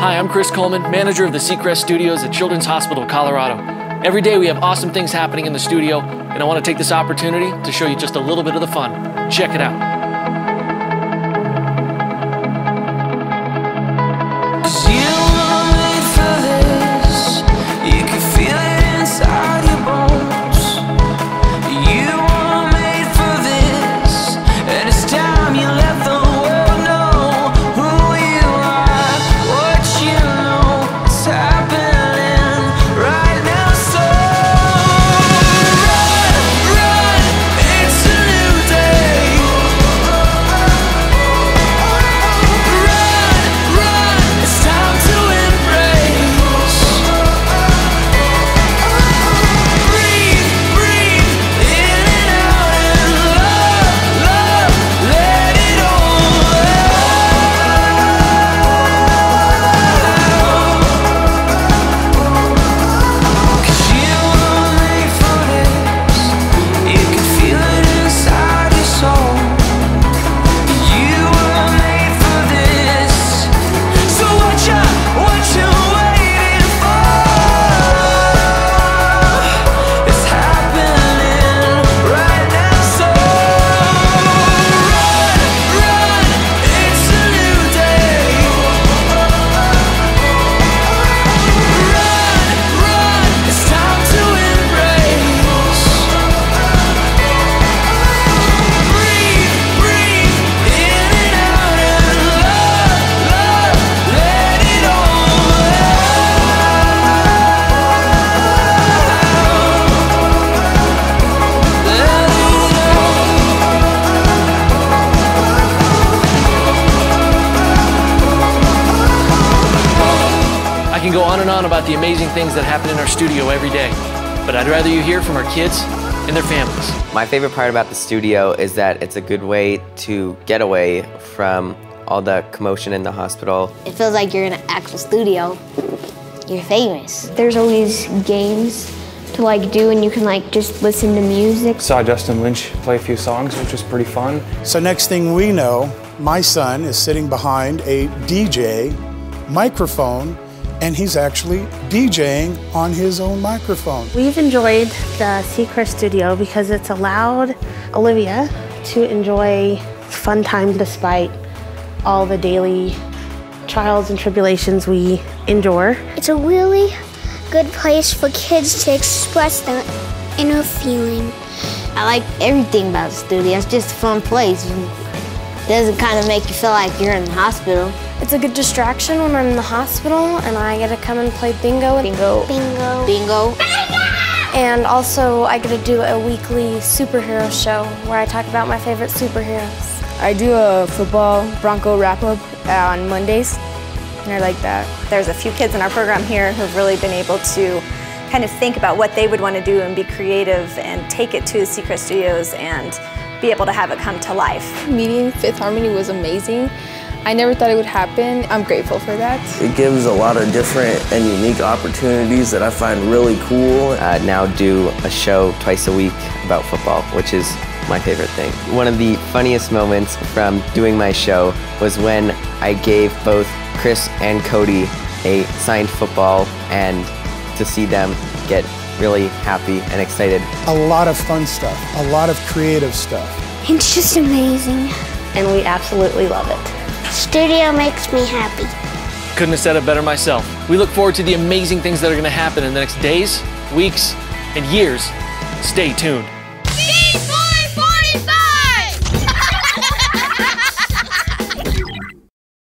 Hi, I'm Chris Coleman, manager of the Seacrest Studios at Children's Hospital Colorado. Every day we have awesome things happening in the studio, and I want to take this opportunity to show you just a little bit of the fun. Check it out. Can go on and on about the amazing things that happen in our studio every day, but I'd rather you hear from our kids and their families. My favorite part about the studio is that it's a good way to get away from all the commotion in the hospital. It feels like you're in an actual studio. You're famous. There's always games to like do and you can like just listen to music. Saw Justin Lynch play a few songs, which was pretty fun. So next thing we know, my son is sitting behind a DJ microphone and he's actually DJing on his own microphone. We've enjoyed the Seacrest studio because it's allowed Olivia to enjoy fun time despite all the daily trials and tribulations we endure. It's a really good place for kids to express their inner feeling. I like everything about the studio. It's just a fun place. It doesn't kind of make you feel like you're in the hospital. It's a good distraction when I'm in the hospital and I get to come and play bingo. Bingo. Bingo. Bingo. And also I get to do a weekly superhero show where I talk about my favorite superheroes. I do a football Bronco wrap-up on Mondays, and I like that. There's a few kids in our program here who've really been able to kind of think about what they would want to do and be creative and take it to the Seacrest Studios and be able to have it come to life. Meeting Fifth Harmony was amazing. I never thought it would happen. I'm grateful for that. It gives a lot of different and unique opportunities that I find really cool. Uh, now do a show twice a week about football, which is my favorite thing. One of the funniest moments from doing my show was when I gave both Chris and Cody a signed football and to see them get really happy and excited. A lot of fun stuff, a lot of creative stuff. It's just amazing. And we absolutely love it. Studio makes me happy. Couldn't have said it better myself. We look forward to the amazing things that are going to happen in the next days, weeks, and years. Stay tuned.